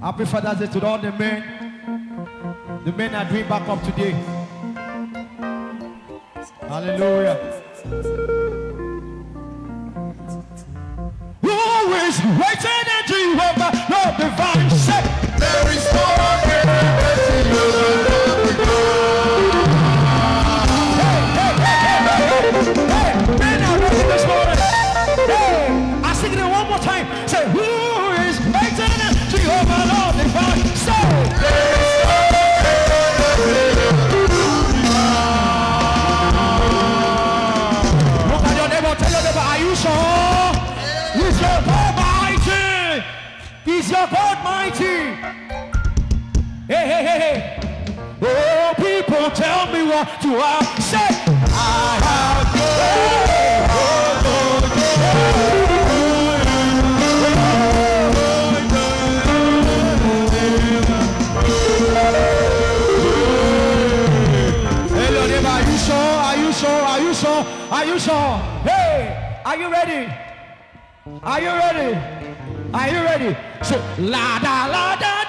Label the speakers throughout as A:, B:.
A: Happy Father's Day to all the men. The men are doing back up today. Hallelujah. Who is waiting at Jehovah? Lord what to have. Say, I have neighbor, are you sure? Are you sure? Hey, are you ready? Are you ready? Are you ready? So, la da la da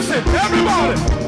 A: Listen. Everybody.